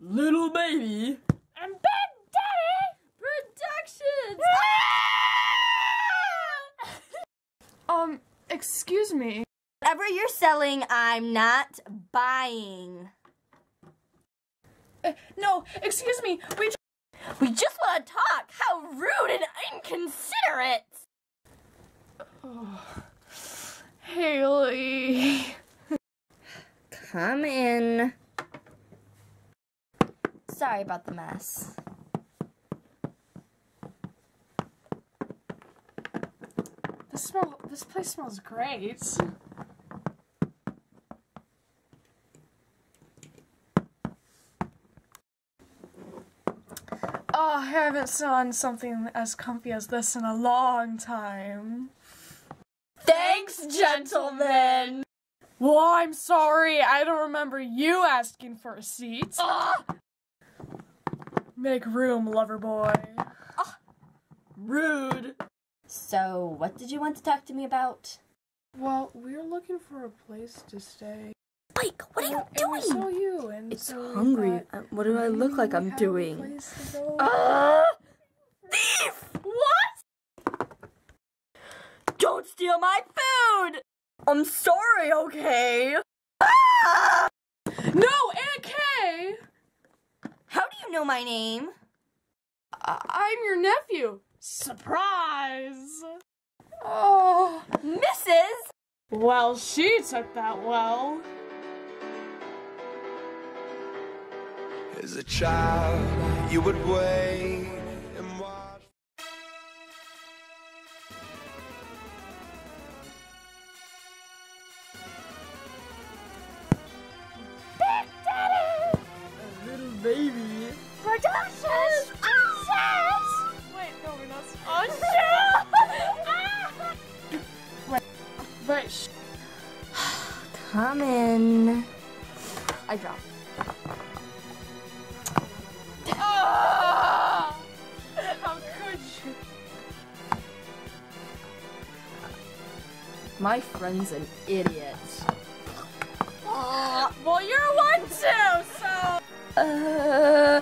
Little baby. And Big Daddy Productions. Um, excuse me. Whatever you're selling, I'm not buying. Uh, no, excuse me. We We just want to talk. How rude and inconsiderate. Haley. Come in. Sorry about the mess. This smell. This place smells great. Oh, I haven't done something as comfy as this in a long time. Thanks, gentlemen. Well, I'm sorry. I don't remember you asking for a seat. Ah! Make room, lover boy. Rude. So, what did you want to talk to me about? Well, we're looking for a place to stay. Mike, what are you And we saw doing? you, and It's so hungry. thought Uh, What do I look like I'm doing? place. Uh, thief! What? Don't steal my food! I'm sorry, okay? Ah! no, Aunt Kay! How do you know my name? I- I'm your nephew. Surprise! Oh, Mrs. well, she took that well. As a child, you would wait and watch. Big Daddy! A Little baby. Productions! Wait, no, we're not. Oh, Wait, sh- Come in. I dropped. Ah! How could you? My friend's an idiot. Well, you're one too, so. Uh,